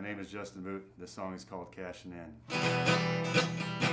My name is Justin Boot. This song is called Cashing In.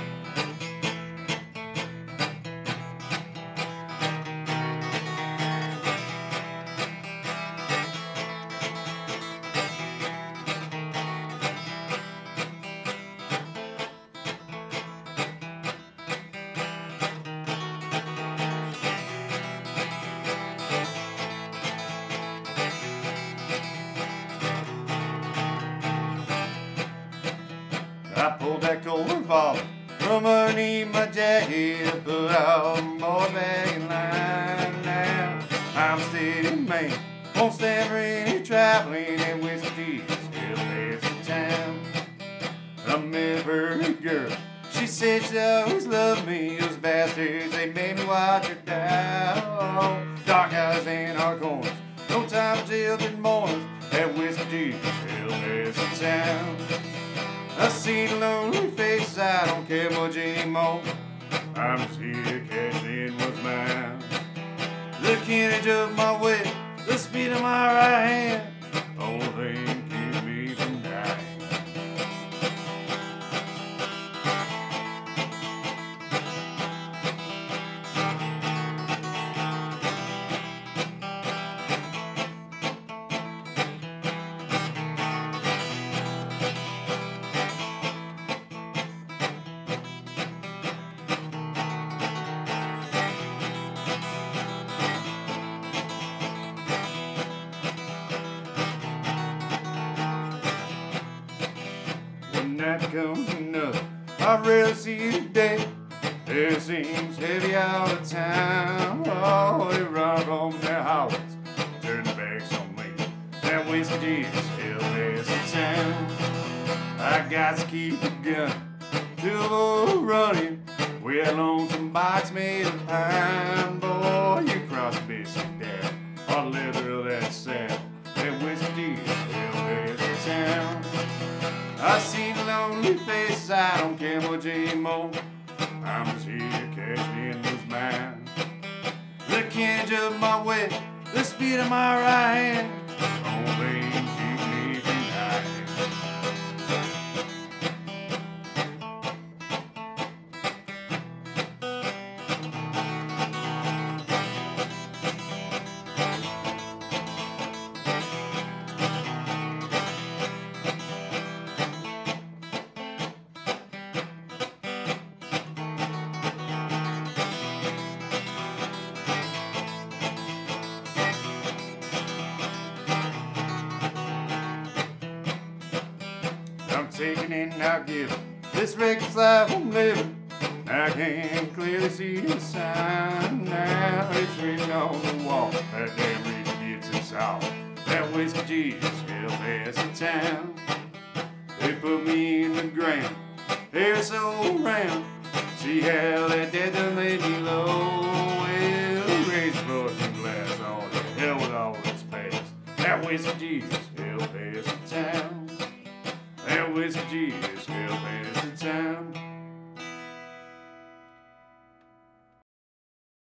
I pulled that cold revolver from underneath my jacket, put out boy bag and line now. I'm a steady man, won't stand for any traveling and whiskey, still in town. I met her girl, she said she always loved me. Those bastards, they made me watch her down. Dark eyes and our corners, no time till mornings. That whiskey, still in town. I see the lonely faces, I don't care much anymore. I'm just here cashing what's mine. The carriage of my way, the speed of my right hand, night comes enough, I rarely see the day. It seems heavy all the time. Oh, they run from their houses, turn their backs on me. That whiskey is still is in town. I got to keep a gun to running. We're lonesome box made of pine. Boy, you I see lonely faces, I don't care much anymore. I'm just here to cashing in those mines. The carriage of my way, the speed of my right hand, taking in, now giving. This reckless life I'm living. I can't clearly see the sign now. It's written on the wall. That damn gets us all. That whiskey Jesus still best in town. They put me in the ground. They're so round. See how that dead done laid me low. Well, raise broken glass on the hell with all this past. That whiskey Jesus town. That whiskey still best in town.